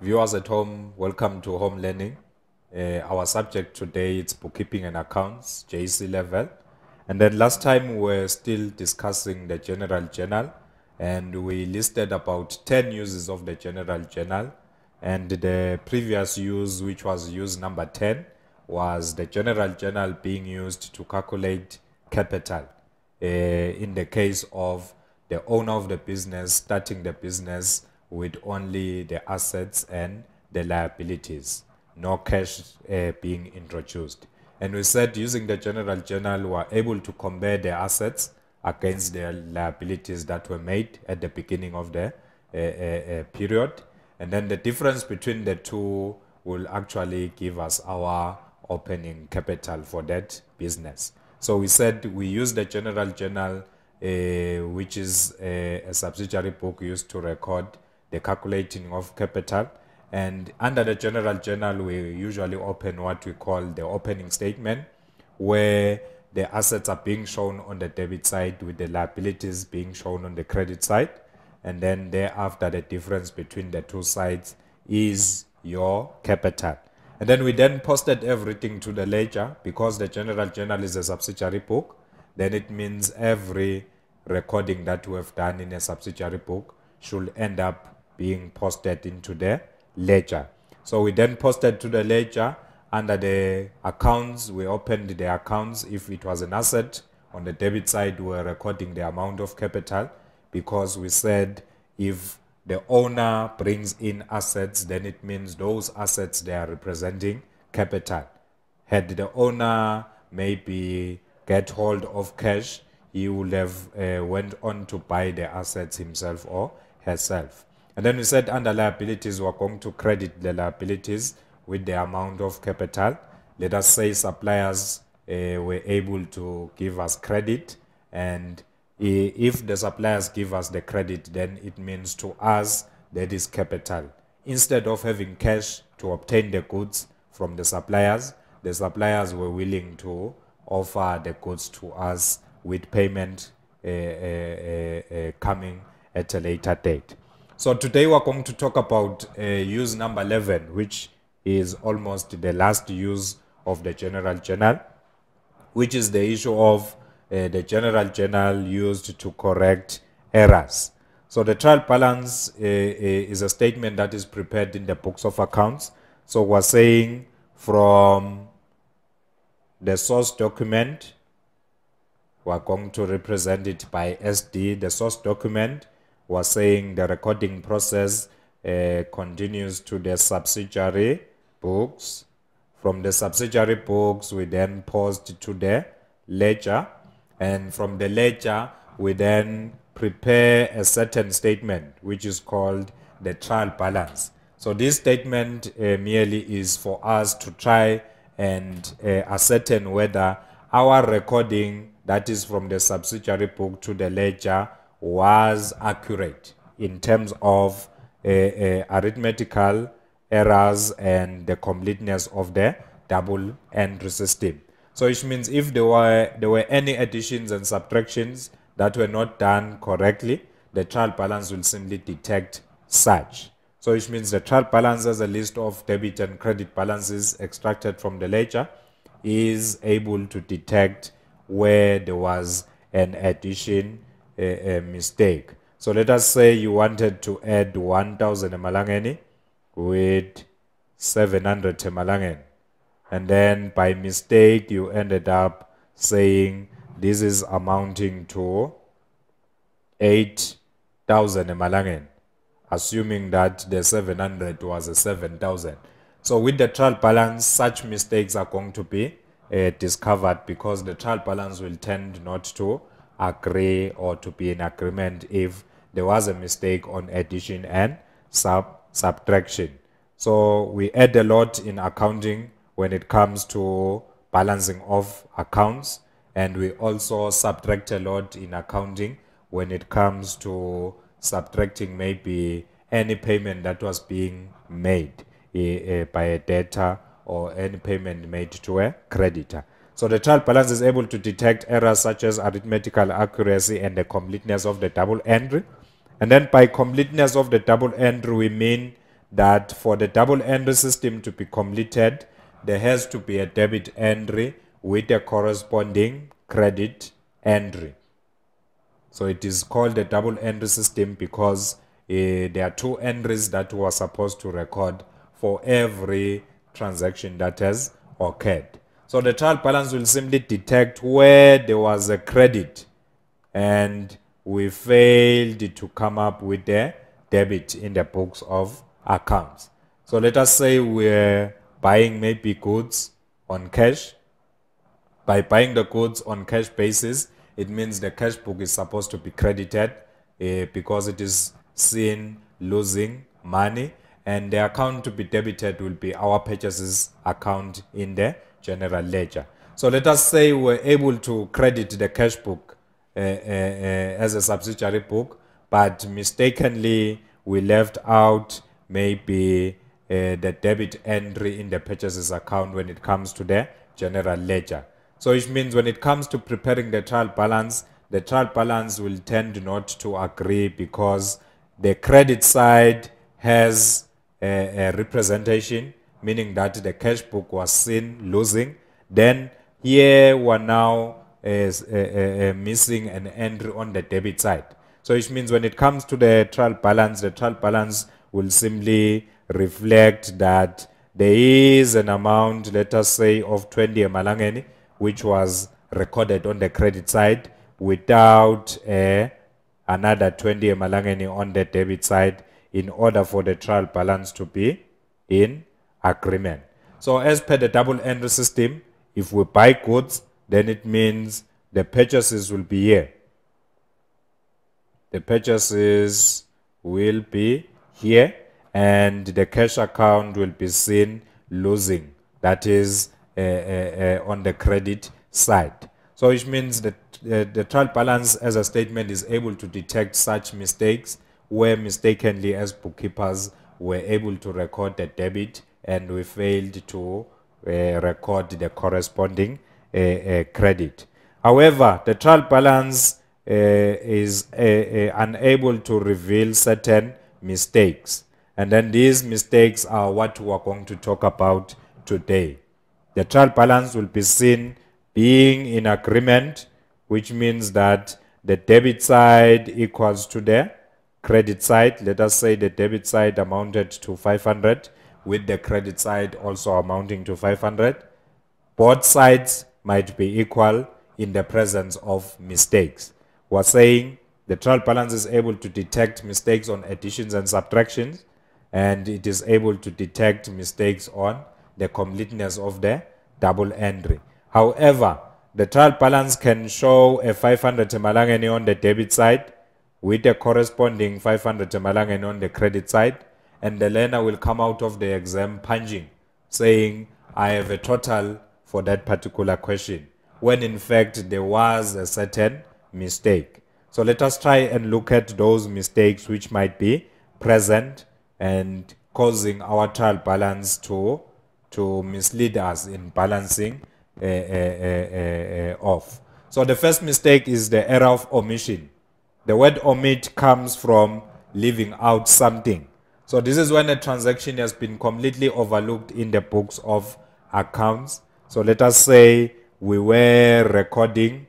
Viewers at home, welcome to Home Learning. Uh, our subject today is bookkeeping and accounts, JC level. And then last time we were still discussing the general journal and we listed about 10 uses of the general journal. And the previous use, which was use number 10, was the general journal being used to calculate capital uh, in the case of the owner of the business starting the business with only the assets and the liabilities, no cash uh, being introduced. And we said using the general journal, we are able to compare the assets against the liabilities that were made at the beginning of the uh, uh, uh period. And then the difference between the two will actually give us our opening capital for that business. So we said we use the general journal, uh, which is a, a subsidiary book used to record the calculating of capital. And under the general journal, we usually open what we call the opening statement, where the assets are being shown on the debit side with the liabilities being shown on the credit side. And then thereafter, the difference between the two sides is your capital. And then we then posted everything to the ledger because the general journal is a subsidiary book. Then it means every recording that we have done in a subsidiary book should end up being posted into the ledger. So we then posted to the ledger under the accounts. We opened the accounts. If it was an asset on the debit side, we were recording the amount of capital because we said if the owner brings in assets, then it means those assets they are representing capital. Had the owner maybe get hold of cash, he would have uh, went on to buy the assets himself or herself. And then we said under liabilities, we're going to credit the liabilities with the amount of capital. Let us say suppliers uh, were able to give us credit and if the suppliers give us the credit, then it means to us that is capital. Instead of having cash to obtain the goods from the suppliers, the suppliers were willing to offer the goods to us with payment uh, uh, coming at a later date. So today we're going to talk about uh, use number 11, which is almost the last use of the general journal, which is the issue of uh, the general journal used to correct errors. So the trial balance uh, uh is a statement that is prepared in the books of accounts. So we're saying from the source document, we're going to represent it by SD, the source document, was saying the recording process uh, continues to the subsidiary books. From the subsidiary books, we then post to the ledger. And from the ledger, we then prepare a certain statement, which is called the trial balance. So this statement uh, merely is for us to try and uh, ascertain whether our recording that is from the subsidiary book to the ledger was accurate in terms of uh, uh, arithmetical errors and the completeness of the double entry system. So which means if there were there were any additions and subtractions that were not done correctly, the trial balance will simply detect such. So which means the trial balance as a list of debit and credit balances extracted from the ledger is able to detect where there was an addition a, a mistake. So let us say you wanted to add 1000 Malangeni with 700 Malangen. And then by mistake, you ended up saying this is amounting to 8,000 Malangen, assuming that the 700 was a 7,000. So with the trial balance, such mistakes are going to be uh, discovered because the trial balance will tend not to agree or to be in agreement if there was a mistake on addition and sub subtraction. So we add a lot in accounting when it comes to balancing of accounts and we also subtract a lot in accounting when it comes to subtracting maybe any payment that was being made uh, by a debtor or any payment made to a creditor. So the trial balance is able to detect errors such as arithmetical accuracy and the completeness of the double entry. And then by completeness of the double entry, we mean that for the double entry system to be completed, there has to be a debit entry with a corresponding credit entry. So it is called a double entry system because uh, there are two entries that were supposed to record for every transaction that has occurred. So the trial balance will simply detect where there was a credit and we failed to come up with the debit in the books of accounts. So let us say we're buying maybe goods on cash. By buying the goods on cash basis, it means the cash book is supposed to be credited uh, because it is seen losing money and the account to be debited will be our purchases account in the general ledger. So let us say we're able to credit the cash book uh, uh, as a subsidiary book, but mistakenly we left out maybe the debit entry in the purchases account when it comes to the general ledger. So it means when it comes to preparing the trial balance, the trial balance will tend not to agree because the credit side has a, a representation, meaning that the cash book was seen losing. Then here we're now is uh, uh, uh, missing an entry on the debit side. So it means when it comes to the trial balance, the trial balance will simply reflect that there is an amount, let us say, of 20 emalangeni, which was recorded on the credit side without uh, another 20 emalangeni on the debit side in order for the trial balance to be in agreement. So as per the double entry system, if we buy goods, then it means the purchases will be here. The purchases will be here and the cash account will be seen losing. That is uh, uh, uh, on the credit side. So which means that uh, the trial balance as a statement is able to detect such mistakes where mistakenly as bookkeepers were able to record the debit and we failed to uh, record the corresponding uh, credit. However, the trial balance is unable to reveal certain mistakes. And then these mistakes are what we are going to talk about today. The trial balance will be seen being in agreement, which means that the debit side equals to the credit side. Let us say the debit side amounted to 500 with the credit side also amounting to 500. Both sides might be equal in the presence of mistakes. We're saying the trial balance is able to detect mistakes on additions and subtractions, and it is able to detect mistakes on the completeness of the double entry. However, the trial balance can show a 500 malangeni on the debit side with a corresponding 500 malangeni on the credit side, and the learner will come out of the exam punching, saying, I have a total for that particular question, when in fact there was a certain mistake. So let us try and look at those mistakes which might be present and causing our trial balance to, to mislead us in balancing uh, uh, uh, off. So the first mistake is the error of omission. The word omit comes from leaving out something. So this is when a transaction has been completely overlooked in the books of accounts. So let us say we were recording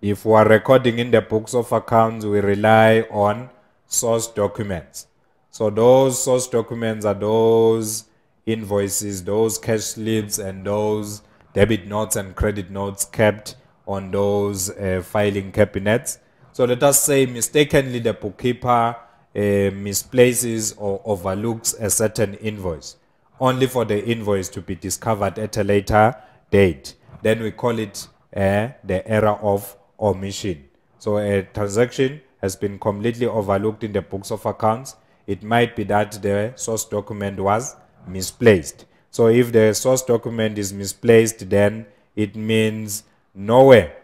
if we are recording in the books of accounts, we rely on source documents. So those source documents are those invoices, those cash slips, and those debit notes and credit notes kept on those uh, filing cabinets. So let us say mistakenly the bookkeeper misplaces or overlooks a certain invoice, only for the invoice to be discovered at a later date. Then we call it uh, the error of omission. So a transaction has been completely overlooked in the books of accounts. It might be that the source document was misplaced. So if the source document is misplaced, then it means nowhere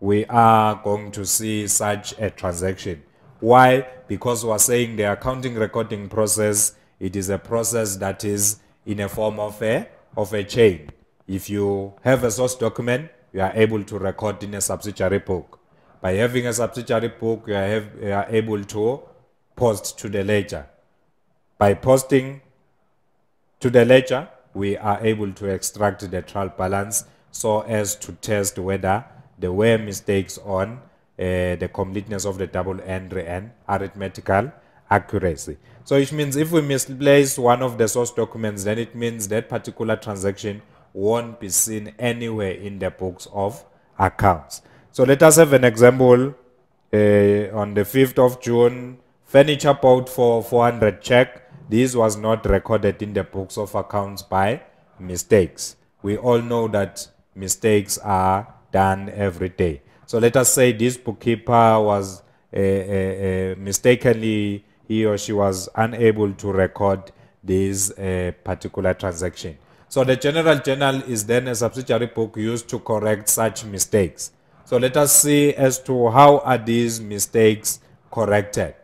we are going to see such a transaction. Why? Because we are saying the accounting recording process, it is a process that is in a form of a, of a chain. If you have a source document, you are able to record in a subsidiary book. By having a subsidiary book, you are, have, you are able to post to the ledger. By posting to the ledger, we are able to extract the trial balance so as to test whether there were mistakes on the completeness of the double entry and arithmetical accuracy. So it means if we misplace one of the source documents, then it means that particular transaction won't be seen anywhere in the books of accounts. So let us have an example uh, on the 5th of June, furniture bought for 400 check. This was not recorded in the books of accounts by mistakes. We all know that mistakes are done every day. So let us say this bookkeeper was uh, uh, mistakenly, he or she was unable to record this particular transaction. So the general journal is then a subsidiary book used to correct such mistakes. So let us see as to how are these mistakes corrected.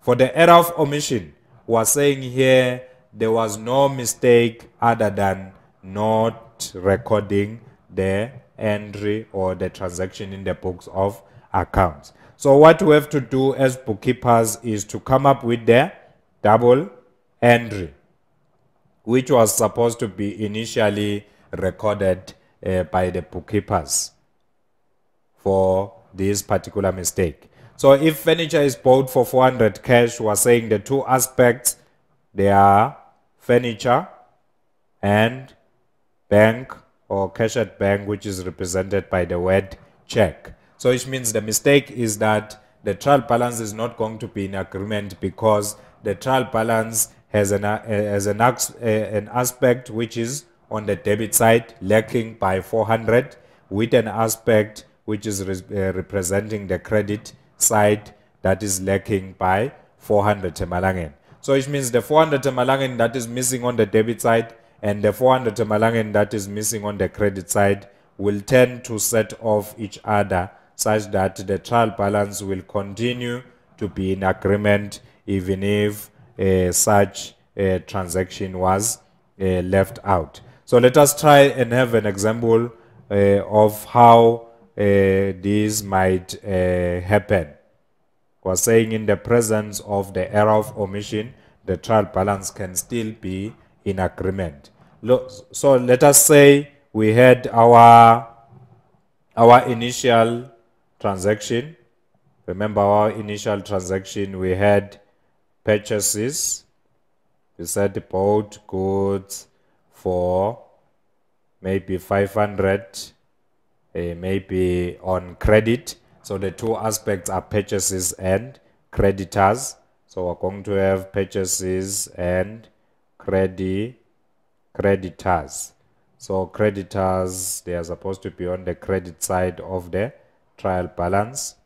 For the error of omission, we are saying here there was no mistake other than not recording the entry or the transaction in the books of accounts. So what we have to do as bookkeepers is to come up with the double entry which was supposed to be initially recorded uh, by the bookkeepers for this particular mistake. So if furniture is bought for 400 cash, we're saying the two aspects, they are furniture and bank or cash at bank, which is represented by the word check. So which means the mistake is that the trial balance is not going to be in agreement because the trial balance has an, uh, has an, uh, an aspect which is on the debit side lacking by 400 with an aspect which is re uh, representing the credit side that is lacking by 400 temalangen. So it means the 400 temalangen that is missing on the debit side and the 400 temalangen that is missing on the credit side will tend to set off each other such that the trial balance will continue to be in agreement even if uh, such a transaction was uh, left out. So let us try and have an example uh, of how this might happen. We're saying in the presence of the error of omission, the trial balance can still be in agreement. So let us say we had our, our initial transaction. Remember our initial transaction, we had purchases. We said bought goods for maybe 500, uh, maybe on credit. So the two aspects are purchases and creditors. So we're going to have purchases and credit creditors. So creditors, they are supposed to be on the credit side of the trial balance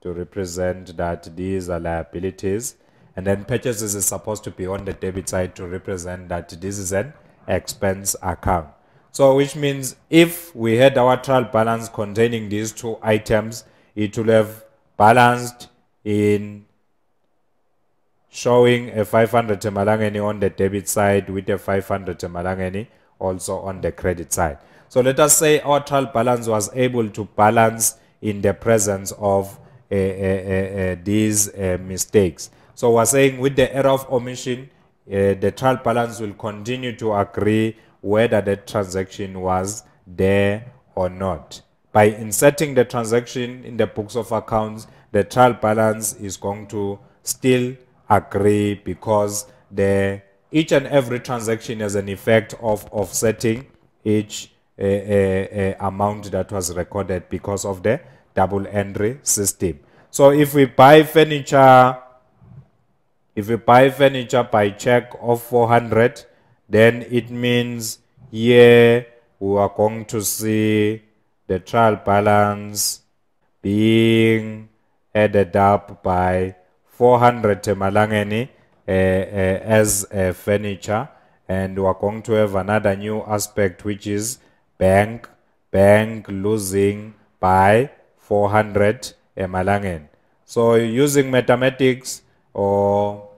to represent that these are liabilities and then purchases is supposed to be on the debit side to represent that this is an expense account. So which means if we had our trial balance containing these two items, it will have balanced in showing a 500 temalangeni on the debit side with a 500 temalangeni also on the credit side. So let us say our trial balance was able to balance in the presence of uh, uh, these mistakes. So we're saying with the error of omission, the trial balance will continue to agree whether the transaction was there or not. By inserting the transaction in the books of accounts, the trial balance is going to still agree because the each and every transaction has an effect of offsetting each uh, uh, amount that was recorded because of the double entry system. So if we buy furniture if we buy furniture by check of 400, then it means here we are going to see the trial balance being added up by 400 Malangeni uh, uh, as a furniture and we are going to have another new aspect which is bank bank losing by 400 Malangen. So using mathematics or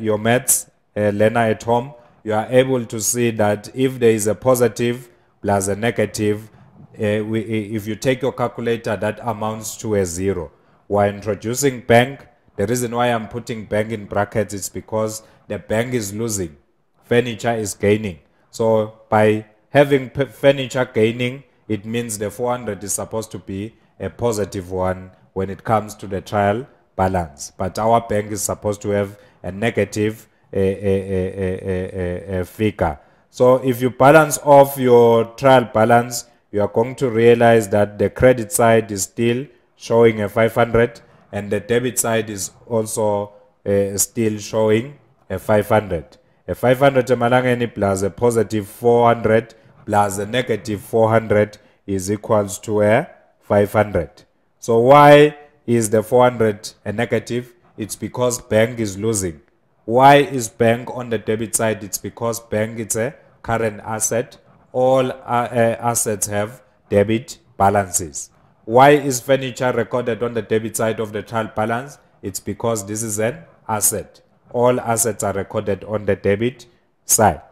your maths uh, learner at home, you are able to see that if there is a positive plus a negative, uh, we, if you take your calculator, that amounts to a zero. We're introducing bank, The reason why I'm putting bank in brackets is because the bank is losing, furniture is gaining. So by having furniture gaining, it means the 400 is supposed to be a positive one when it comes to the trial balance. But our bank is supposed to have a negative a, figure. So if you balance off your trial balance, you are going to realize that the credit side is still showing a 500 and the debit side is also uh, still showing a 500. A 500 emalangeni plus a positive 400 plus a negative 400 is equals to a 500. So why is the 400 a negative? It's because bank is losing. Why is bank on the debit side? It's because bank is a current asset. All uh, uh, assets have debit balances. Why is furniture recorded on the debit side of the trial balance? It's because this is an asset. All assets are recorded on the debit side.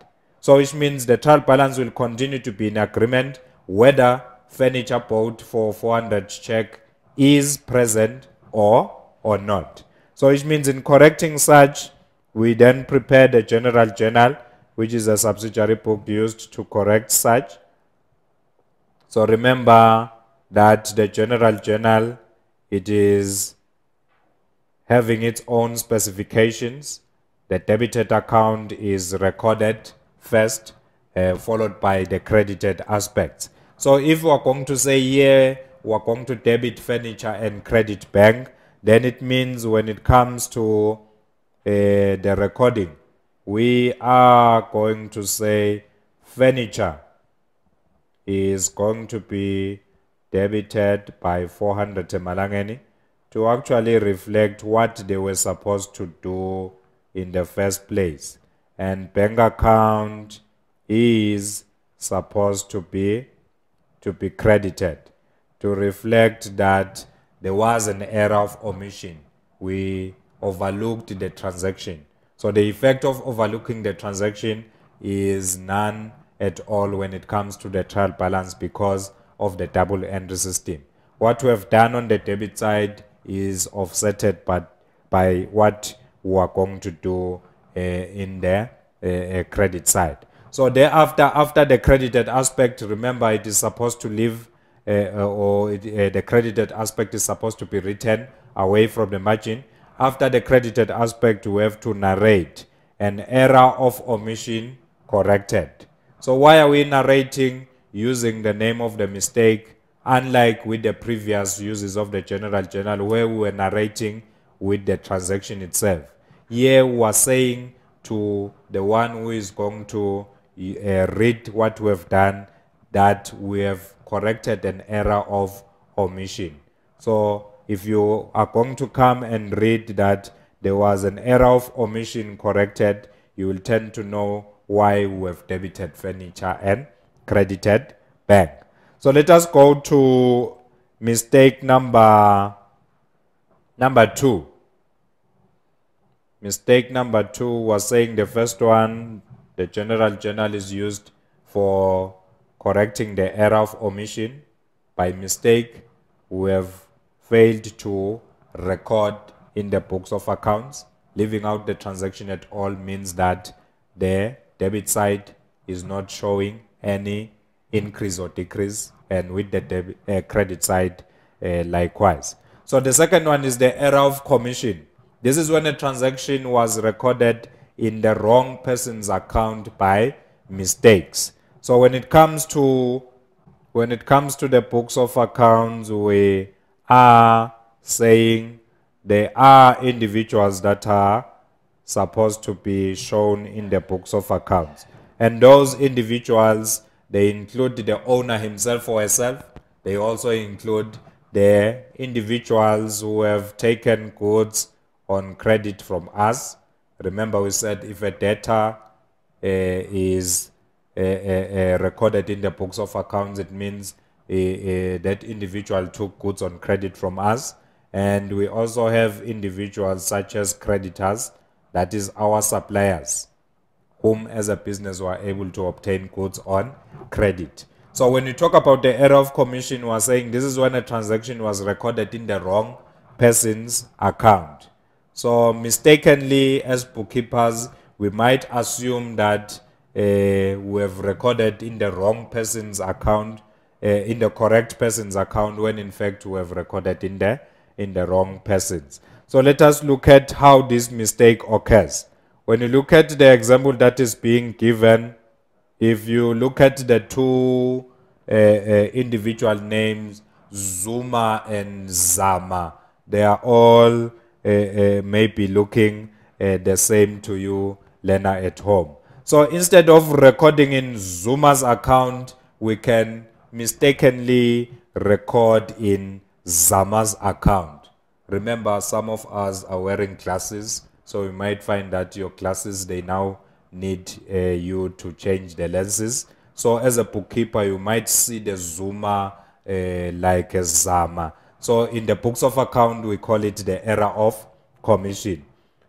So which means the trial balance will continue to be in agreement whether furniture bought for 400 check is present or or not. So which means in correcting such, we then prepare the general journal, which is a subsidiary book used to correct such. So remember that the general journal, it is having its own specifications. The debited account is recorded first, uh, followed by the credited aspects. So if we're going to say here, we're going to debit furniture and credit bank, then it means when it comes to uh, the recording, we are going to say furniture is going to be debited by 400 Malangeni to actually reflect what they were supposed to do in the first place. And bank account is supposed to be to be credited to reflect that there was an error of omission. We overlooked the transaction. So the effect of overlooking the transaction is none at all when it comes to the trial balance because of the double entry system. What we have done on the debit side is offsetted but by what we are going to do uh, in the uh, uh, credit side. So thereafter, after the credited aspect, remember it is supposed to leave uh, uh or it, uh, the credited aspect is supposed to be written away from the margin. After the credited aspect, we have to narrate an error of omission corrected. So why are we narrating? Using the name of the mistake, unlike with the previous uses of the general journal where we were narrating with the transaction itself. Here we are saying to the one who is going to uh, read what we have done that we have corrected an error of omission. So if you are going to come and read that there was an error of omission corrected, you will tend to know why we have debited furniture and credited bank. So let us go to mistake number number two. Mistake number two was saying the first one, the general journal is used for correcting the error of omission. By mistake, we have failed to record in the books of accounts. Leaving out the transaction at all means that the debit side is not showing any increase or decrease and with the uh, credit side uh, likewise. So the second one is the error of commission. This is when a transaction was recorded in the wrong person's account by mistakes. So when it comes to when it comes to the books of accounts, we are saying there are individuals that are supposed to be shown in the books of accounts. And those individuals, they include the owner himself or herself. They also include the individuals who have taken goods on credit from us. Remember we said if a debtor uh, is uh, uh, recorded in the books of accounts, it means that individual took goods on credit from us. And we also have individuals such as creditors, that is our suppliers whom as a business were able to obtain goods on credit. So when you talk about the error of commission, we are saying this is when a transaction was recorded in the wrong person's account. So mistakenly, as bookkeepers, we might assume that uh, we have recorded in the wrong person's account, uh, in the correct person's account, when in fact we have recorded in the in the wrong person's. So let us look at how this mistake occurs. When you look at the example that is being given, if you look at the two uh, uh, individual names, Zuma and Zama, they are all uh, uh, maybe looking uh, the same to you, learner at home. So instead of recording in Zuma's account, we can mistakenly record in Zama's account. Remember, some of us are wearing glasses, so we might find that your glasses, they now need uh, you to change the lenses. So as a bookkeeper, you might see the Zuma uh, like a Zama. So in the books of account, we call it the error of commission.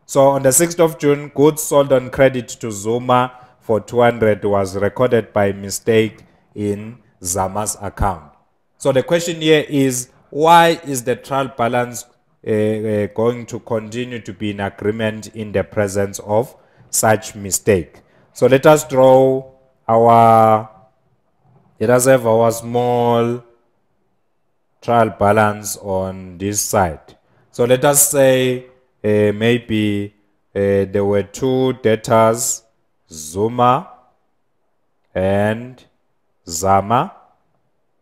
So on the 6th of June, goods sold on credit to Zuma for 200 was recorded by mistake in Zama's account. So the question here is, why is the trial balance uh, going to continue to be in agreement in the presence of such mistake? So let us draw our, let us have our small trial balance on this side. So let us say uh, maybe uh, there were two debtors, Zuma and Zama.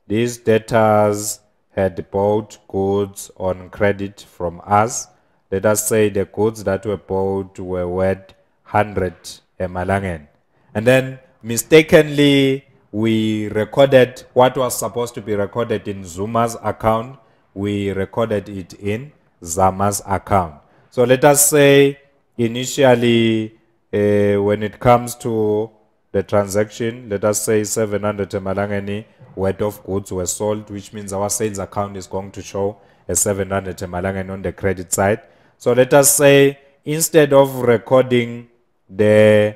These debtors had bought goods on credit from us. Let us say the goods that were bought were worth 100 emalangen. And then mistakenly we recorded what was supposed to be recorded in Zuma's account. We recorded it in Zama's account. So let us say initially uh, when it comes to the transaction, let us say 700 Malangeni worth of goods were sold, which means our sales account is going to show a 700 Malangeni on the credit side. So let us say instead of recording the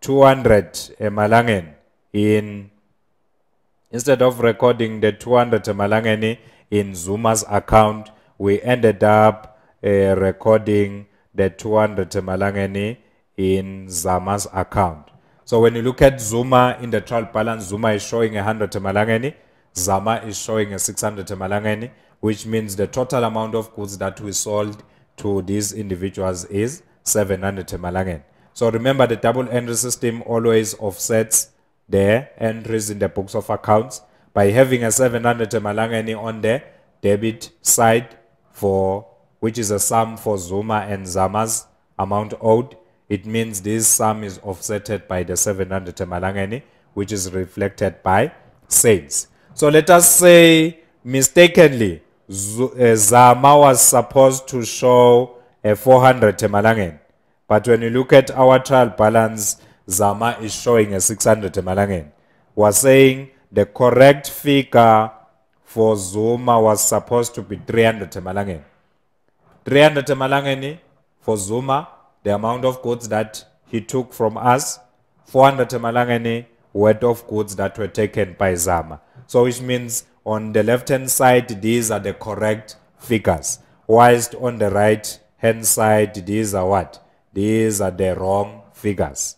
200 Malangen in instead of recording the 200 Malangeni in Zuma's account, we ended up uh, recording the 200 Malangeni in Zama's account. So when you look at Zuma in the trial balance, Zuma is showing 100 Malangeni, Zama is showing a 600 Malangeni, which means the total amount of goods that we sold to these individuals is 700 Malangeni. So remember the double entry system always offsets the entries in the books of accounts by having a 700 Malangeni on the debit side for which is a sum for Zuma and Zama's amount owed. It means this sum is offsetted by the 700 Malangeni which is reflected by sales. So let us say mistakenly uh, Zama was supposed to show a 400 Malangeni but when you look at our trial balance, Zama is showing a 600 Malangen. We're saying the correct figure for Zuma was supposed to be 300 Malangen. 300 Malangen for Zuma, the amount of goods that he took from us, 400 malangeni worth of goods that were taken by Zama. So which means on the left hand side, these are the correct figures. Whilst on the right hand side, these are what? These are the wrong figures.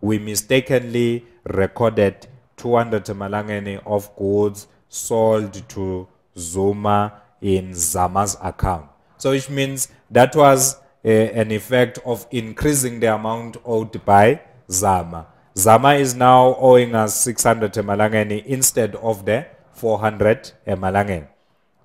We mistakenly recorded 200 malangeni of goods sold to Zuma in Zama's account. So which means that was Eh, an effect of increasing the amount owed by Zama. Zama is now owing us 600 malangeni instead of the 400 malangeni.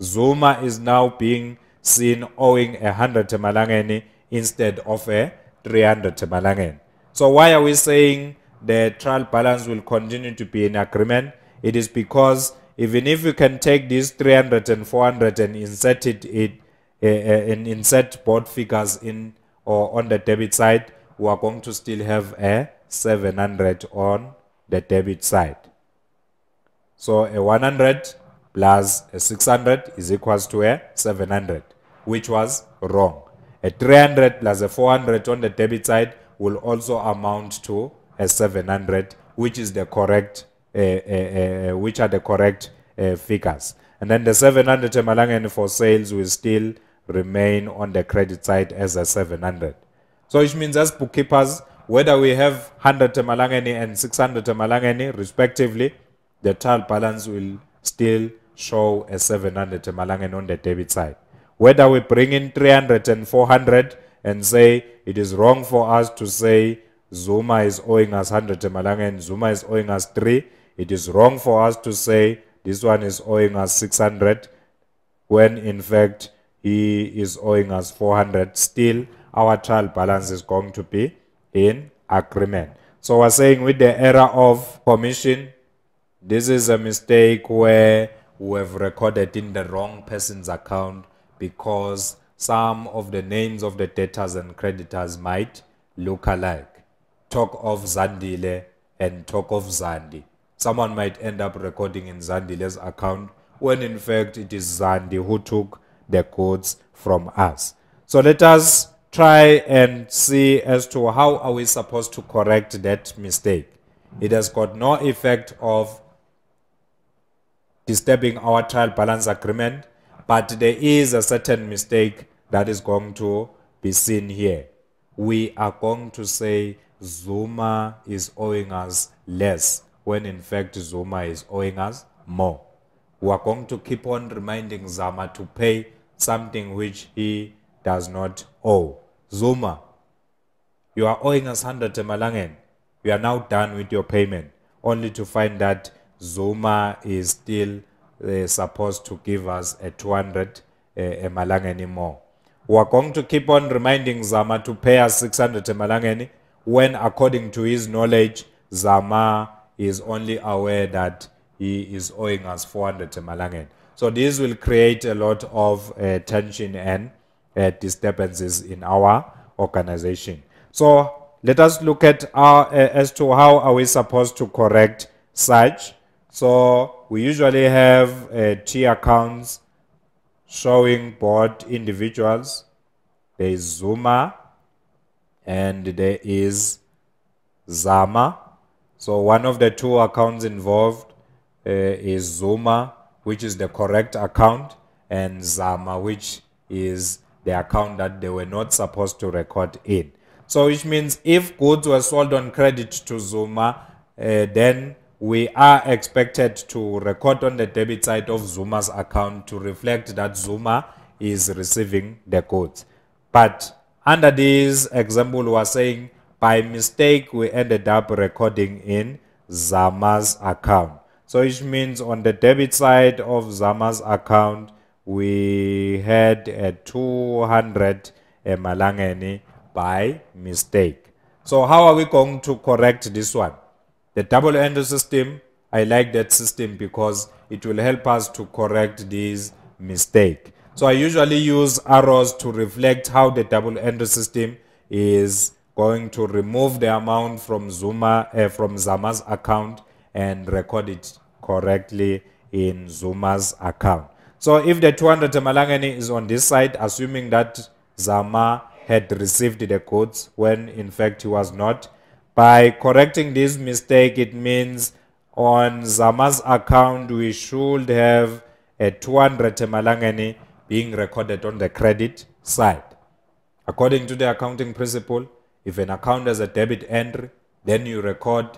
Zuma is now being seen owing 100 malangeni instead of a 300 Malangen. So why are we saying the trial balance will continue to be in agreement? It is because even if you can take these 300 and 400 and insert it, it and insert both figures in or on the debit side, we are going to still have a 700 on the debit side. So a 100 plus a 600 is equals to a 700, which was wrong. A 300 plus a 400 on the debit side will also amount to a 700, which is the correct, uh, uh, uh, which are the correct uh, figures. And then the 700 Malangen for sales will still remain on the credit side as a 700. So which means as bookkeepers, whether we have 100 Malangeni and 600 Malangeni respectively, the trial balance will still show a 700 Malangeni on the debit side. Whether we bring in 300 and 400 and say it is wrong for us to say Zuma is owing us 100 Malangeni, Zuma is owing us 3, it is wrong for us to say this one is owing us 600 when in fact he is owing us 400. Still, our trial balance is going to be in agreement. So we're saying with the error of commission, this is a mistake where we have recorded in the wrong person's account because some of the names of the debtors and creditors might look alike. Talk of Zandile and talk of Zandi someone might end up recording in Zandile's account when in fact it is Zandi who took the codes from us. So let us try and see as to how are we supposed to correct that mistake. It has got no effect of disturbing our trial balance agreement, but there is a certain mistake that is going to be seen here. We are going to say Zuma is owing us less when in fact Zuma is owing us more. We are going to keep on reminding Zama to pay something which he does not owe. Zuma, you are owing us 100 Malangen. We are now done with your payment, only to find that Zuma is still uh, supposed to give us a 200 uh, Malangeni more. We are going to keep on reminding Zama to pay us 600 Malangeni when, according to his knowledge, Zama is only aware that he is owing us 400 Malangen. So this will create a lot of uh, tension and uh, disturbances in our organization. So let us look at our, uh, as to how are we supposed to correct such. So we usually have uh, T accounts showing both individuals. There is Zuma and there is Zama. So one of the two accounts involved uh, is Zuma, which is the correct account, and Zama, which is the account that they were not supposed to record in. So which means if goods were sold on credit to Zuma, uh, then we are expected to record on the debit side of Zuma's account to reflect that Zuma is receiving the goods. But under this example, we are saying by mistake, we ended up recording in Zama's account. So it means on the debit side of Zama's account, we had a 200 Malangeni by mistake. So how are we going to correct this one? The double entry system, I like that system because it will help us to correct this mistake. So I usually use arrows to reflect how the double entry system is going to remove the amount from Zuma uh, from Zama's account and record it correctly in Zuma's account. So if the 200 Malangeni is on this side, assuming that Zama had received the codes when in fact he was not, by correcting this mistake, it means on Zama's account we should have a 200 Malangeni being recorded on the credit side. According to the accounting principle, if an account has a debit entry, then you record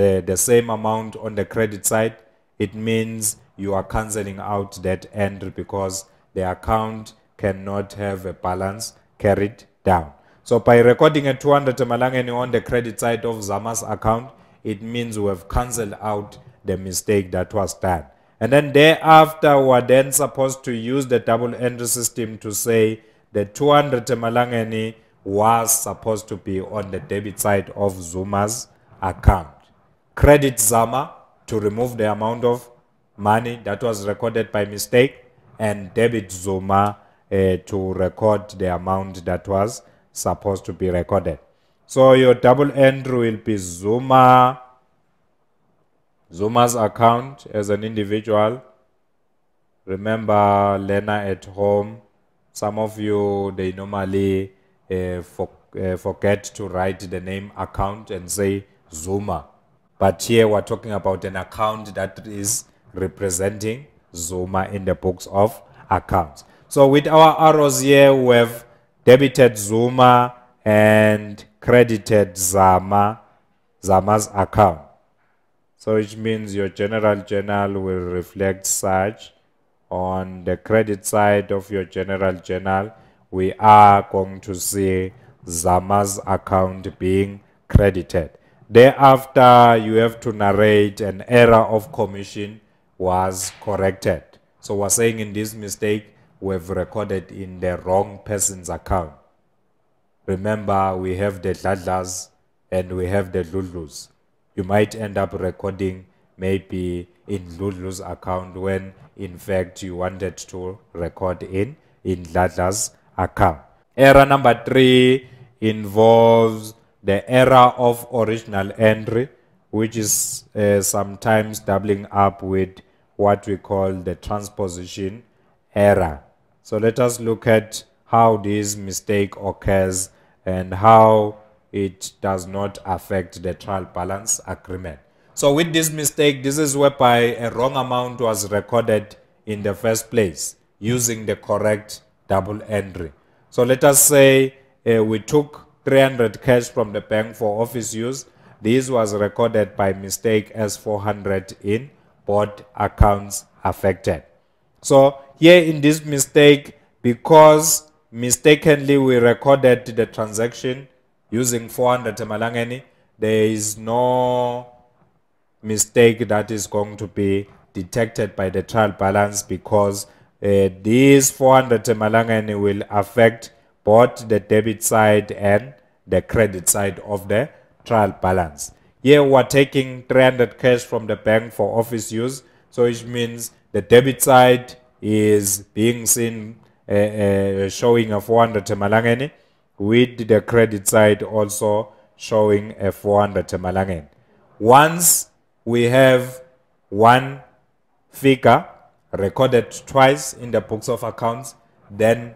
uh, the same amount on the credit side, it means you are cancelling out that entry because the account cannot have a balance carried down. So by recording a 200 Malangeni on the credit side of Zama's account, it means we have cancelled out the mistake that was done. And then thereafter, we are then supposed to use the double entry system to say the 200 Malangeni was supposed to be on the debit side of Zuma's account. Credit Zama to remove the amount of money that was recorded by mistake and debit Zuma uh, to record the amount that was supposed to be recorded. So your double entry will be Zuma, Zuma's account as an individual. Remember, learner at home. Some of you, they normally uh, for, uh, forget to write the name account and say Zuma. But here we're talking about an account that is representing Zuma in the books of accounts. So with our arrows here, we have debited Zuma and credited Zama, Zama's account. So which means your general journal will reflect such. On the credit side of your general journal, we are going to see Zama's account being credited. Thereafter, you have to narrate an error of commission was corrected. So we're saying in this mistake, we've recorded in the wrong person's account. Remember, we have the Dladlas and we have the Lulus. You might end up recording maybe in Lulu's account when in fact you wanted to record in in Dladla's account. Error number three involves the error of original entry, which is uh, sometimes doubling up with what we call the transposition error. So let us look at how this mistake occurs and how it does not affect the trial balance agreement. So with this mistake, this is whereby a wrong amount was recorded in the first place using the correct double entry. So let us say uh, we took 300 cash from the bank for office use. This was recorded by mistake as 400 in both accounts affected. So here in this mistake, because mistakenly we recorded the transaction using 400 Malangeni, there is no mistake that is going to be detected by the trial balance because uh, these 400 Malangeni will affect both the debit side and the credit side of the trial balance. Here we're taking 300 cash from the bank for office use, so it means the debit side is being seen uh, uh, showing a 400 malangeni with the credit side also showing a 400 malangeni. Once we have one figure recorded twice in the books of accounts, then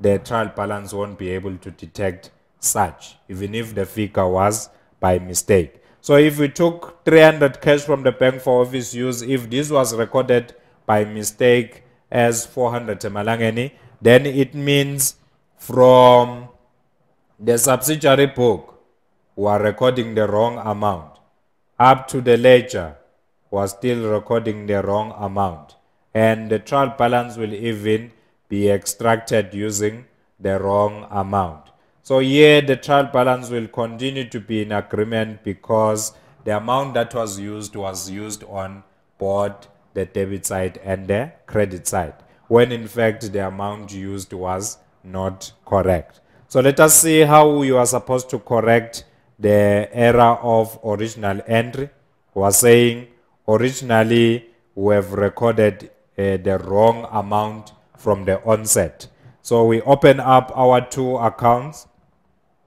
the trial balance won't be able to detect such, even if the figure was by mistake. So if we took 300 cash from the bank for office use, if this was recorded by mistake as 400 malangeni, then it means from the subsidiary book, we are recording the wrong amount. Up to the ledger, we are still recording the wrong amount. And the trial balance will even be extracted using the wrong amount. So here the trial balance will continue to be in agreement because the amount that was used was used on both the debit side and the credit side, when in fact the amount used was not correct. So let us see how you are supposed to correct the error of original entry. We are saying originally we have recorded uh, the wrong amount from the onset. So we open up our two accounts.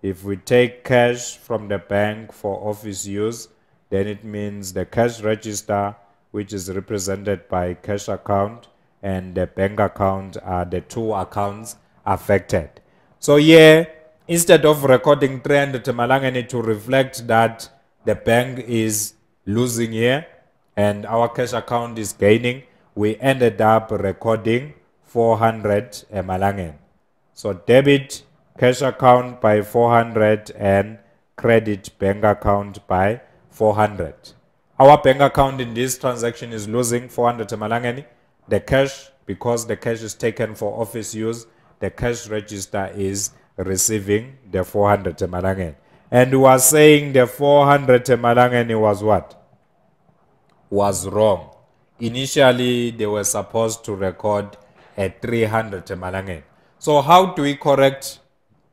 If we take cash from the bank for office use, then it means the cash register, which is represented by cash account, and the bank account are the two accounts affected. So here, instead of recording 300 Malangeni to reflect that the bank is losing here and our cash account is gaining, we ended up recording 400 Malangen. So debit cash account by 400 and credit bank account by 400. Our bank account in this transaction is losing 400 Malangeni. The cash, because the cash is taken for office use, the cash register is receiving the 400 Malangeni. And we are saying the 400 Malangeni was what? Was wrong. Initially, they were supposed to record at 300 Malangeni. So how do we correct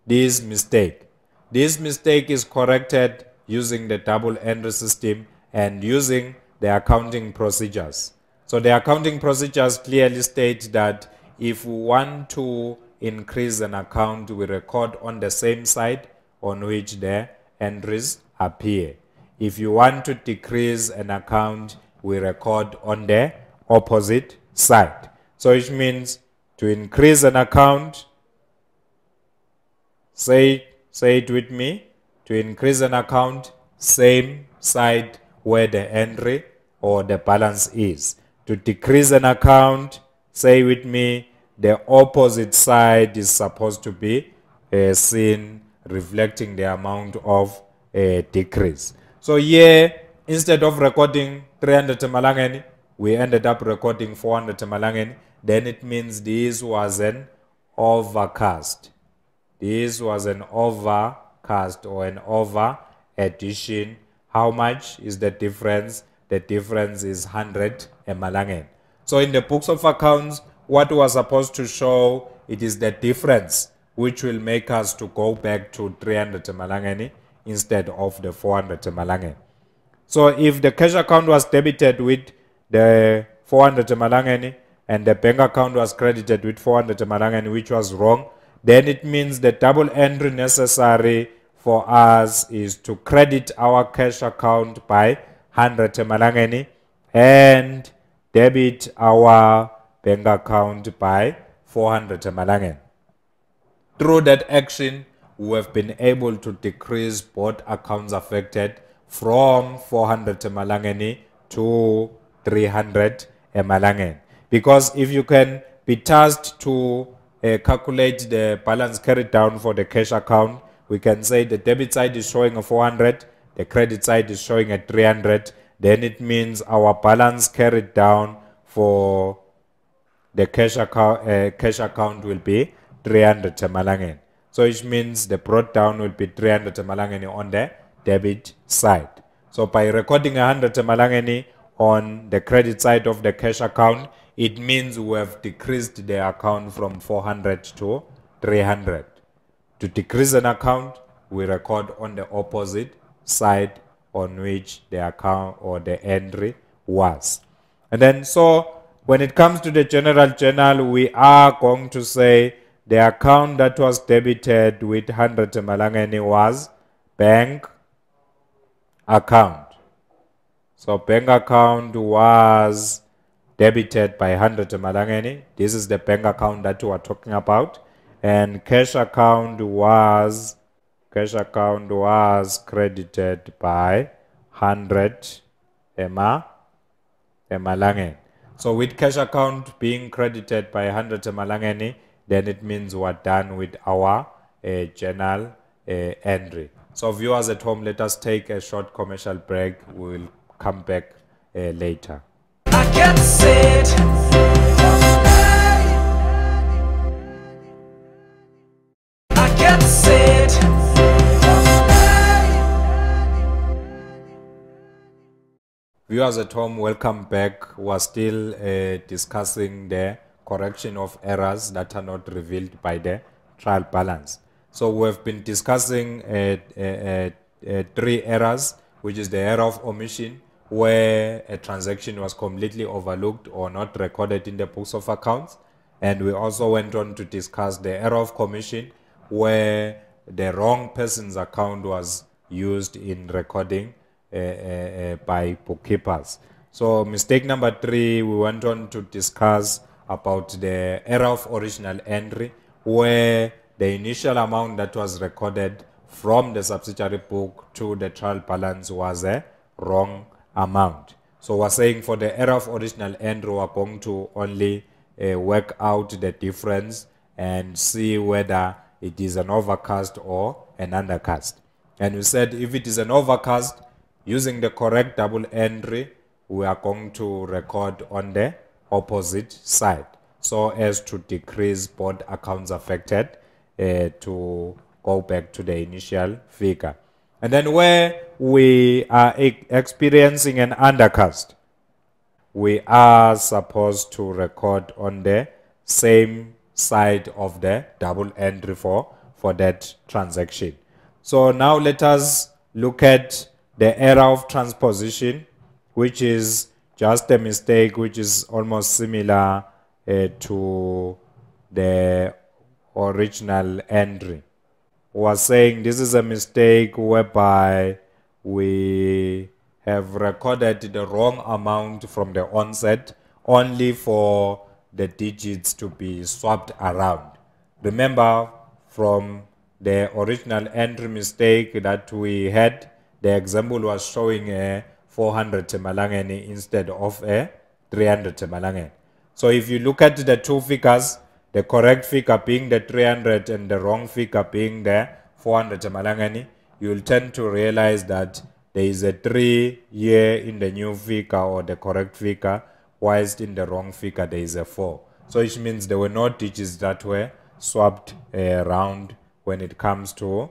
this mistake? This mistake is corrected using the double entry system and using the accounting procedures. So the accounting procedures clearly state that if we want to increase an account, we record on the same side on which the entries appear. If you want to decrease an account, we record on the opposite side. So it means to increase an account, say, say it with me, to increase an account, same side where the entry or the balance is. To decrease an account, say with me, the opposite side is supposed to be uh, seen reflecting the amount of uh, decrease. So here, instead of recording 300 malangeni, we ended up recording 400 malangeni. Then it means this was an overcast. This was an overcast or an over addition. How much is the difference? The difference is 100 emalangeni. So in the books of accounts, what was supposed to show, it is the difference which will make us to go back to 300 malangeni instead of the 400 malangeni. So if the cash account was debited with the 400 malangeni and the bank account was credited with 400 malangeni which was wrong, then it means the double entry necessary for us is to credit our cash account by 100 malangeni and debit our bank account by 400 malangeni. Through that action, we have been able to decrease both accounts affected from 400 malangeni to 300 malangeni. Because if you can be tasked to uh, calculate the balance carried down for the cash account, we can say the debit side is showing a 400, the credit side is showing a 300, then it means our balance carried down for the cash account, uh, cash account will be 300 Malangeni. So it means the brought down will be 300 Malangeni on the debit side. So by recording 100 Malangeni on the credit side of the cash account, it means we have decreased the account from 400 to 300. To decrease an account, we record on the opposite side on which the account or the entry was. And then so when it comes to the general journal, we are going to say the account that was debited with 100 Malangeni was bank account. So bank account was debited by 100 Malangeni. This is the bank account that we are talking about. And cash account was cash account was credited by 100 Emma Malangeni. So with cash account being credited by 100 Malangeni, then it means we're done with our uh, journal uh, entry. So viewers at home, let us take a short commercial break. We'll come back uh, later. Viewers at home, welcome back. We're still uh, discussing the correction of errors that are not revealed by the trial balance. So we've been discussing uh, uh, uh, uh three errors, which is the error of omission, where a transaction was completely overlooked or not recorded in the books of accounts. And we also went on to discuss the error of commission, where the wrong person's account was used in recording uh, uh, uh, by bookkeepers. So mistake number three, we went on to discuss about the error of original entry, where the initial amount that was recorded from the subsidiary book to the trial balance was a wrong amount. So we're saying for the error of original entry, we're going to only uh, work out the difference and see whether it is an overcast or an undercast. And we said if it is an overcast, using the correct double entry, we are going to record on the opposite side so as to decrease both accounts affected uh, to go back to the initial figure. And then where we are experiencing an undercast, we are supposed to record on the same side of the double entry for, for that transaction. So now let us look at the error of transposition, which is just a mistake which is almost similar uh, to the original entry was saying this is a mistake whereby we have recorded the wrong amount from the onset only for the digits to be swapped around. Remember from the original entry mistake that we had, the example was showing a 400 Malangeni instead of a 300 Malangeni. So if you look at the two figures, the correct figure being the 300 and the wrong figure being the 400 Malangeni, you will tend to realize that there is a 3 here in the new figure or the correct figure, whilst in the wrong figure there is a 4. So which means there were no digits that were swapped uh, around when it comes to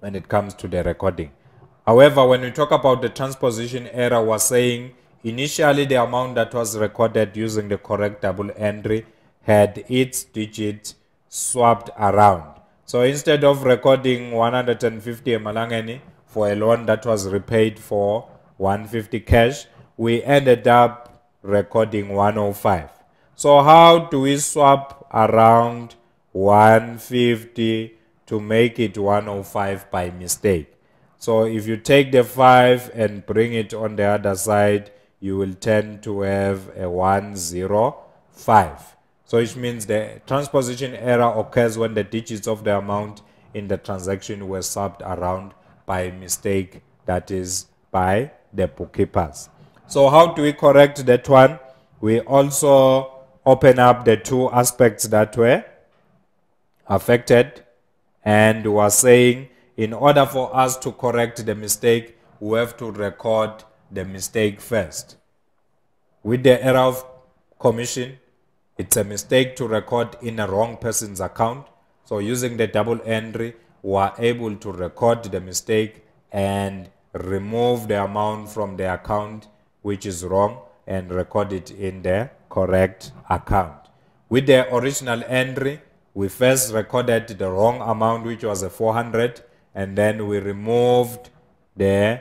when it comes to the recording. However, when we talk about the transposition error, we're saying initially the amount that was recorded using the correct double entry had its digit swapped around. So instead of recording 150 Malangeni for a loan that was repaid for 150 cash, we ended up recording 105. So how do we swap around 150 to make it 105 by mistake? So if you take the 5 and bring it on the other side, you will tend to have a 105. So which means the transposition error occurs when the digits of the amount in the transaction were swapped around by mistake, that is by the bookkeepers. So how do we correct that one? We also open up the two aspects that were affected and we are saying in order for us to correct the mistake we have to record the mistake first with the error of commission it's a mistake to record in a wrong person's account so using the double entry we are able to record the mistake and remove the amount from the account which is wrong and record it in the correct account. With the original entry, we first recorded the wrong amount, which was a 400, and then we removed the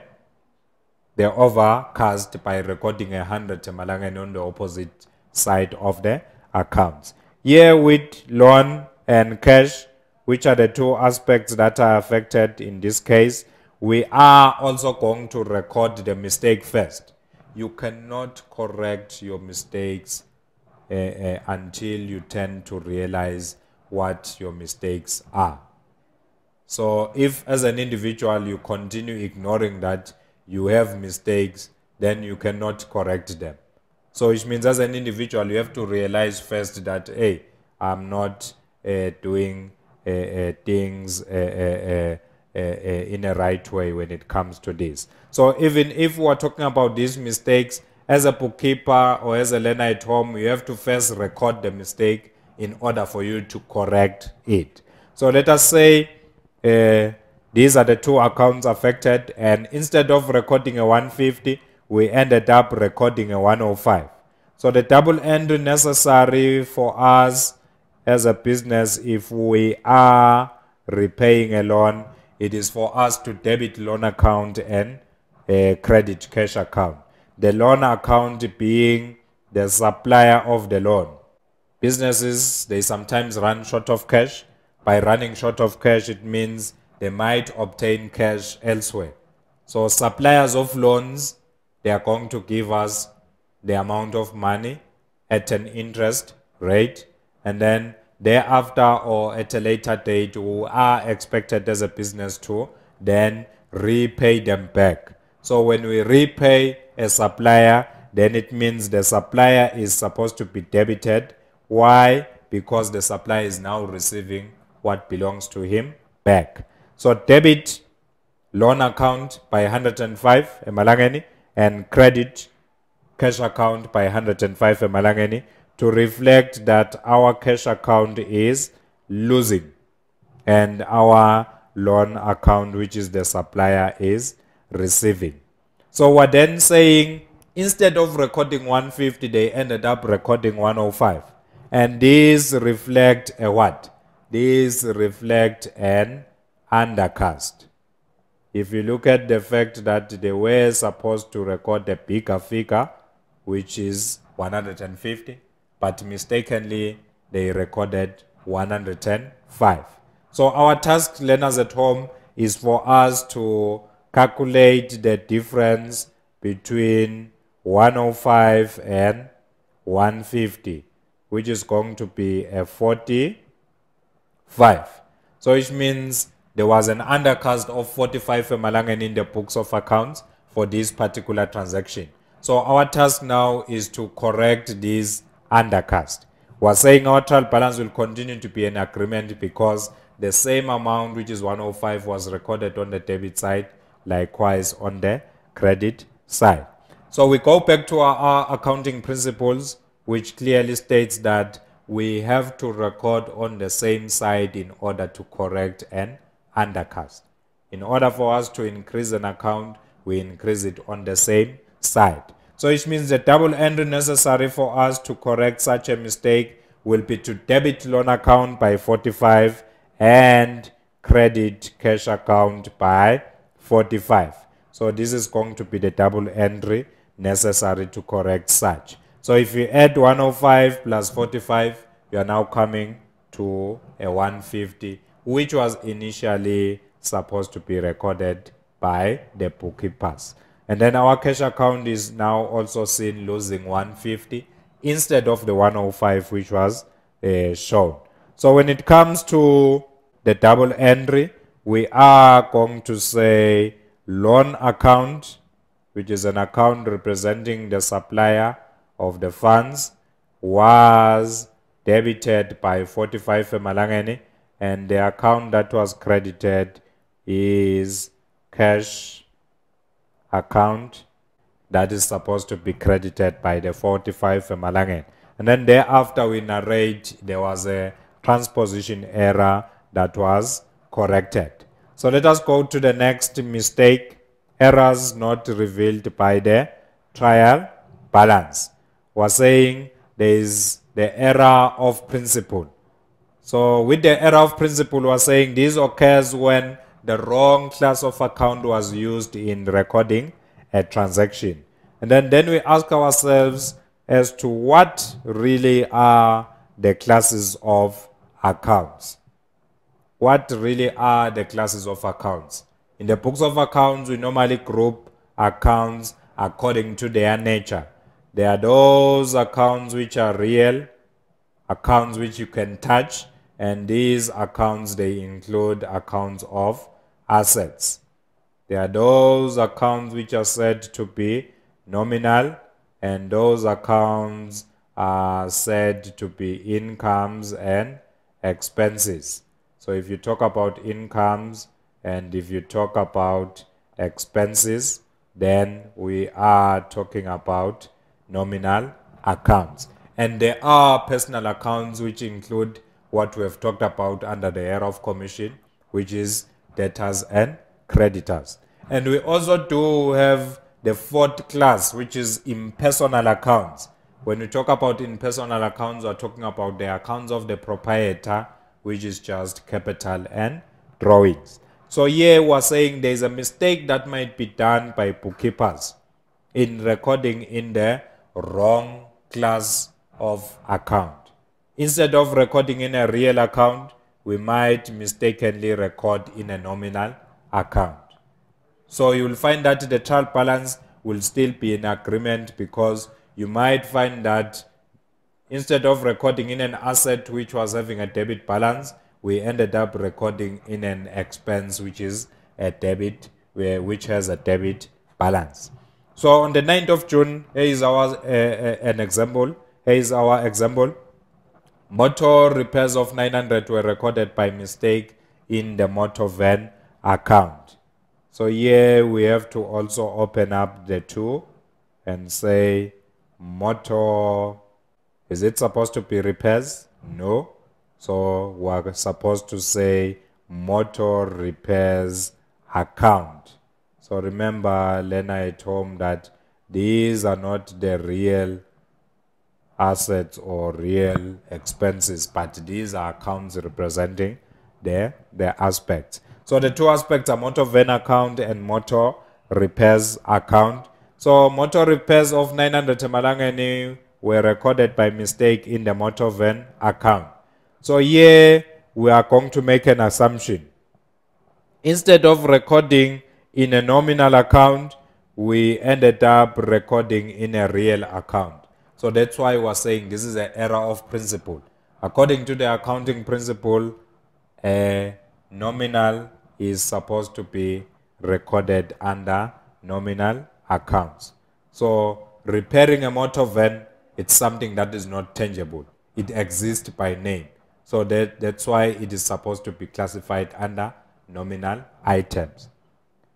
the overcast by recording a 100 Malangeni on the opposite side of the accounts. Here with loan and cash, which are the two aspects that are affected in this case, we are also going to record the mistake first you cannot correct your mistakes uh, uh, until you tend to realize what your mistakes are. So, if as an individual you continue ignoring that you have mistakes, then you cannot correct them. So, which means as an individual, you have to realize first that, hey, I'm not uh, doing things uh, uh, in a right way when it comes to this. So even if we're talking about these mistakes, as a bookkeeper or as a learner at home, you have to first record the mistake in order for you to correct it. So let us say uh, these are the two accounts affected and instead of recording a 150, we ended up recording a 105. So the double entry necessary for us as a business if we are repaying a loan it is for us to debit loan account and credit cash account. The loan account being the supplier of the loan. Businesses, they sometimes run short of cash. By running short of cash, it means they might obtain cash elsewhere. So suppliers of loans, they are going to give us the amount of money at an interest rate and then thereafter or at a later date we are expected as a business to then repay them back. So when we repay a supplier, then it means the supplier is supposed to be debited. Why? Because the supplier is now receiving what belongs to him back. So debit loan account by 105 emalangeni and credit cash account by 105 emalangeni to reflect that our cash account is losing and our loan account, which is the supplier, is receiving. So we're then saying instead of recording 150, they ended up recording 105. And these reflect a what? These reflect an undercast. If you look at the fact that they were supposed to record the bigger figure, which is 150, but mistakenly they recorded 105. So our task learners at home is for us to calculate the difference between 105 and 150, which is going to be a 45. So it means there was an undercast of 45 Malangan in the books of accounts for this particular transaction. So our task now is to correct this undercast. We're saying our trial balance will continue to be an agreement because the same amount, which is 105, was recorded on the debit side, likewise on the credit side. So we go back to our, our accounting principles, which clearly states that we have to record on the same side in order to correct an undercast. In order for us to increase an account, we increase it on the same side. So it means the double entry necessary for us to correct such a mistake will be to debit loan account by 45 and credit cash account by 45. So this is going to be the double entry necessary to correct such. So if you add 105 plus 45, you are now coming to a 150, which was initially supposed to be recorded by the bookkeepers. And then our cash account is now also seen losing 150 instead of the 105 which was uh, shown. So when it comes to the double entry, we are going to say loan account, which is an account representing the supplier of the funds, was debited by 45 Malangeni and the account that was credited is cash account that is supposed to be credited by the 45 Malangen. And then thereafter we narrate there was a transposition error that was corrected. So let us go to the next mistake, errors not revealed by the trial balance. We're saying there is the error of principle. So with the error of principle, we're saying this occurs when the wrong class of account was used in recording a transaction. And then, then we ask ourselves as to what really are the classes of accounts. What really are the classes of accounts? In the books of accounts, we normally group accounts according to their nature. There are those accounts which are real, accounts which you can touch, and these accounts, they include accounts of assets. There are those accounts which are said to be nominal, and those accounts are said to be incomes and expenses. So if you talk about incomes and if you talk about expenses, then we are talking about nominal accounts. And there are personal accounts which include what we have talked about under the error of commission, which is debtors and creditors. And we also do have the fourth class, which is impersonal accounts. When we talk about impersonal accounts, we're talking about the accounts of the proprietor, which is just capital and drawings. So here we're saying there's a mistake that might be done by bookkeepers in recording in the wrong class of account. Instead of recording in a real account, we might mistakenly record in a nominal account. So you will find that the trial balance will still be in agreement because you might find that instead of recording in an asset which was having a debit balance, we ended up recording in an expense which is a debit, which has a debit balance. So on the 9th of June, here is our uh, uh, an example. Here is our example. Motor repairs of 900 were recorded by mistake in the motor van account. So here we have to also open up the two and say motor, is it supposed to be repairs? No. So we're supposed to say motor repairs account. So remember, Lena at home that these are not the real assets or real expenses, but these are accounts representing the, the aspects. So the two aspects are motor van account and motor repairs account. So motor repairs of 900 Malangeni were recorded by mistake in the motor van account. So here we are going to make an assumption. Instead of recording in a nominal account, we ended up recording in a real account. So that's why we're saying this is an error of principle. According to the accounting principle, a nominal is supposed to be recorded under nominal accounts. So repairing a motor van, it's something that is not tangible. it exists by name. So that, that's why it is supposed to be classified under nominal items.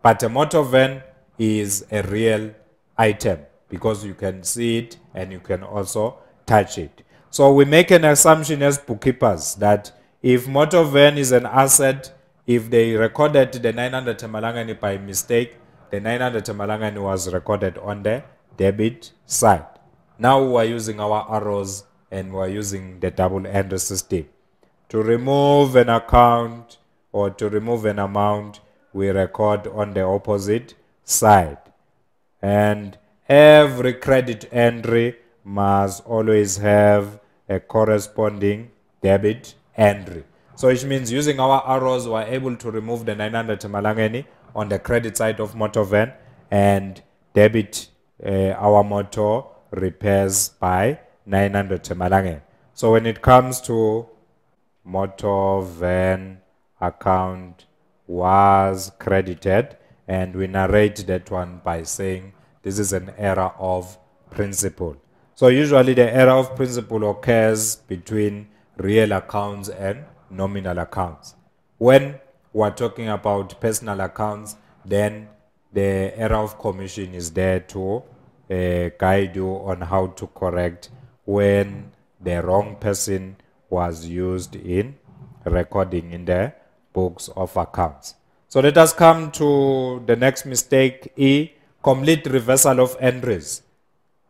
But a motor van is a real item because you can see it and you can also touch it. So we make an assumption as bookkeepers that if motor van is an asset, if they recorded the 900 Temalangani by mistake, the 900 Temalangani was recorded on the debit side. Now we are using our arrows and we are using the double entry system. To remove an account or to remove an amount, we record on the opposite side. And every credit entry must always have a corresponding debit entry. So which means using our arrows, we're able to remove the 900 Malangeni on the credit side of motor van and debit uh, our motor repairs by 900 Malangeni. So when it comes to motor van account was credited and we narrate that one by saying this is an error of principle. So usually the error of principle occurs between real accounts and nominal accounts. When we're talking about personal accounts, then the error of commission is there to uh, guide you on how to correct when the wrong person was used in recording in the books of accounts. So let us come to the next mistake, E, complete reversal of entries.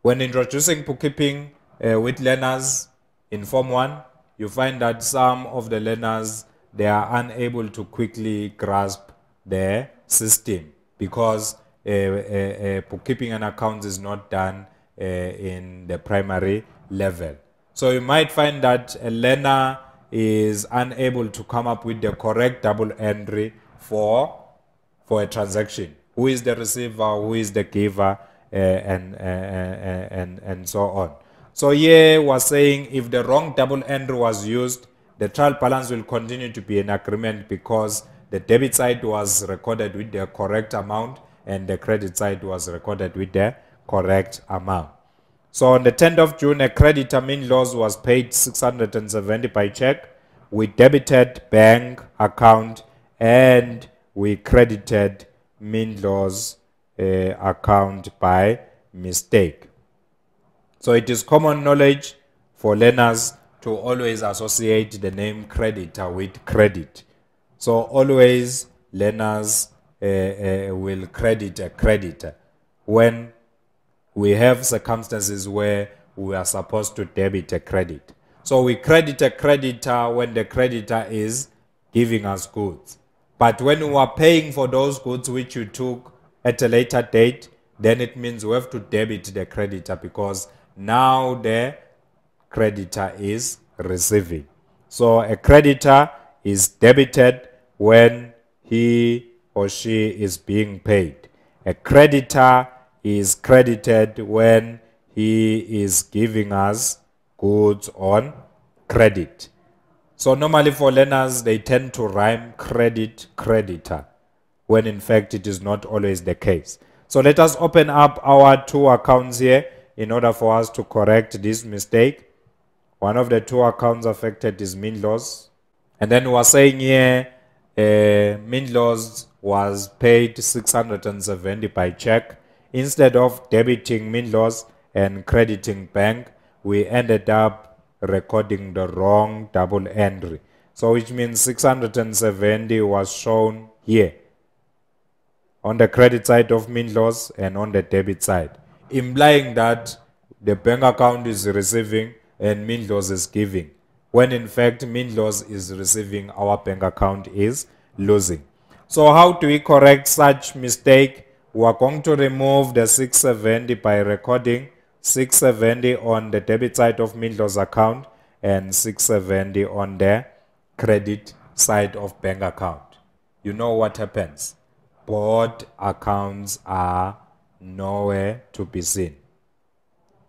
When introducing bookkeeping uh, with learners in Form 1, you find that some of the learners, they are unable to quickly grasp the system because uh, uh, uh bookkeeping and accounts is not done uh, in the primary level. So you might find that a learner is unable to come up with the correct double entry for, for a transaction. Who is the receiver, who is the giver, uh, and, uh, uh, and, and so on. So here we're saying if the wrong double entry was used, the trial balance will continue to be an agreement because the debit side was recorded with the correct amount and the credit side was recorded with the correct amount. So on the 10th of June, a creditor Mindlos was paid 670 by check. We debited bank account and we credited Mindlos uh, account by mistake. So it is common knowledge for learners to always associate the name creditor with credit. So always learners uh, uh, will credit a creditor when we have circumstances where we are supposed to debit a credit. So we credit a creditor when the creditor is giving us goods. But when we are paying for those goods which you took at a later date, then it means we have to debit the creditor because now the creditor is receiving. So a creditor is debited when he or she is being paid. A creditor is credited when he is giving us goods on credit. So normally for learners, they tend to rhyme credit, creditor when in fact it is not always the case. So let us open up our two accounts here in order for us to correct this mistake. One of the two accounts affected is Mindlos. And then we are saying here, uh, Mindlos was paid 670 by check. Instead of debiting Mindlos and crediting bank, we ended up recording the wrong double entry. So which means 670 was shown here on the credit side of Mindlos and on the debit side, implying that the bank account is receiving and Mindlos is giving, when in fact Mindlos is receiving, our bank account is losing. So how do we correct such mistake? We are going to remove the 670 by recording 670 on the debit side of Mindlos account and 670 on the credit side of bank account. You know what happens? both accounts are nowhere to be seen.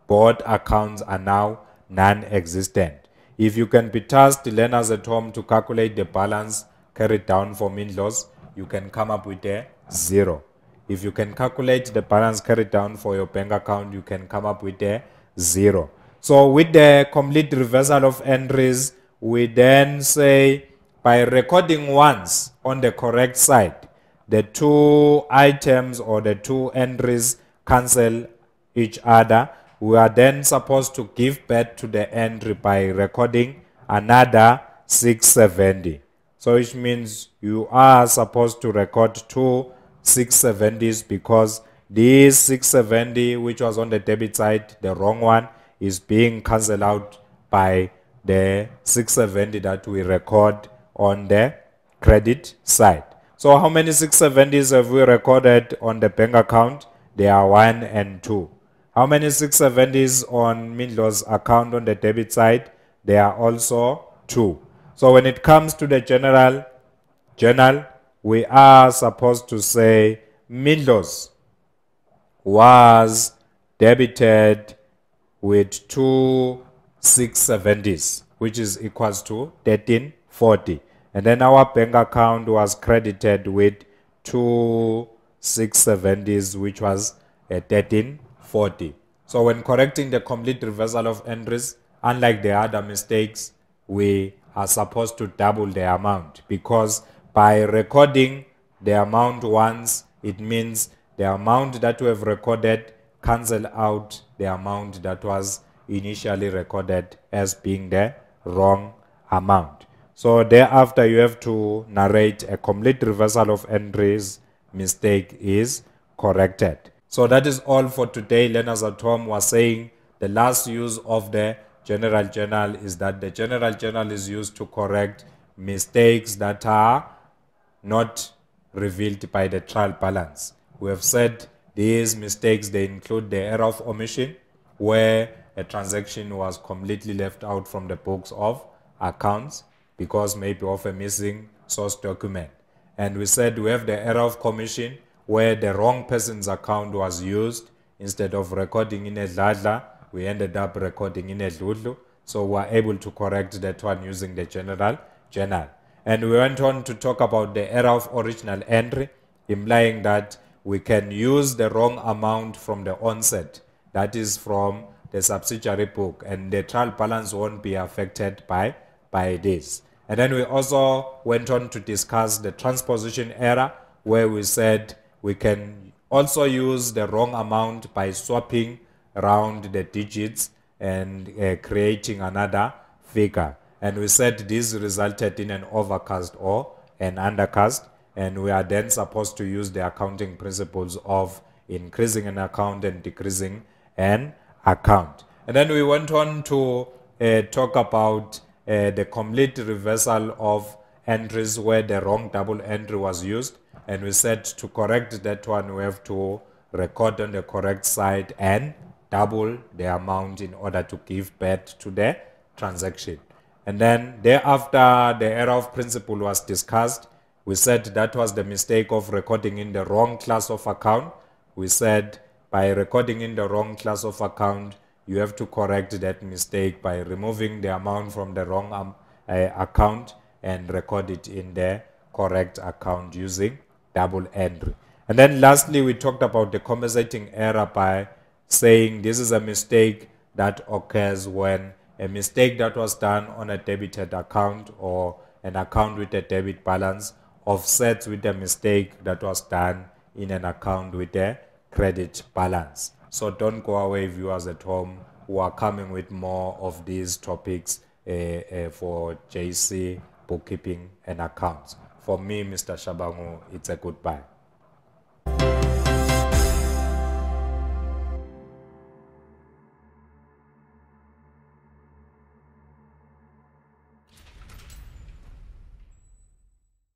Both accounts are now non-existent. If you can be tasked learners at home to calculate the balance carried down for Mindlos, you can come up with a zero. If you can calculate the balance carried down for your bank account, you can come up with a zero. So with the complete reversal of entries, we then say by recording once on the correct side, the two items or the two entries cancel each other. We are then supposed to give birth to the entry by recording another 670. So which means you are supposed to record two 670s because this 670 which was on the debit side, the wrong one, is being cancelled out by the 670 that we record on the credit side. So how many 670s have we recorded on the bank account? They are 1 and 2. How many 670s on Mindlo's account on the debit side? They are also 2. So when it comes to the general journal, we are supposed to say Mindlos was debited with two 670s, which is equals to 1340. And then our bank account was credited with two 670s, which was a 1340. So when correcting the complete reversal of entries, unlike the other mistakes, we are supposed to double the amount because by recording the amount once, it means the amount that we have recorded cancel out the amount that was initially recorded as being the wrong amount. So thereafter you have to narrate a complete reversal of entries mistake is corrected. So that is all for today. Learners at home was saying the last use of the general journal is that the general journal is used to correct mistakes that are not revealed by the trial balance. We have said these mistakes, they include the error of omission, where a transaction was completely left out from the books of accounts because maybe of a missing source document. And we said we have the error of commission, where the wrong person's account was used instead of recording in a Dladla we ended up recording in Edludlu. So we were able to correct that one using the general journal. And we went on to talk about the error of original entry, implying that we can use the wrong amount from the onset, that is from the subsidiary book, and the trial balance won't be affected by, by this. And then we also went on to discuss the transposition error, where we said we can also use the wrong amount by swapping around the digits and uh, creating another figure. And we said this resulted in an overcast or an undercast. And we are then supposed to use the accounting principles of increasing an account and decreasing an account. And then we went on to uh, talk about uh, the complete reversal of entries where the wrong double entry was used. And we said to correct that one, we have to record on the correct side and double the amount in order to give birth to the transaction. And then thereafter, the error of principle was discussed. We said that was the mistake of recording in the wrong class of account. We said by recording in the wrong class of account, you have to correct that mistake by removing the amount from the wrong um, uh, account and record it in the correct account using double entry. And then lastly, we talked about the compensating error by saying this is a mistake that occurs when a mistake that was done on a debited account or an account with a debit balance offsets with a mistake that was done in an account with a credit balance. So don't go away, viewers at home who are coming with more of these topics uh, uh, for JC, bookkeeping, and accounts. For me, Mr. Shabangu, it's a goodbye.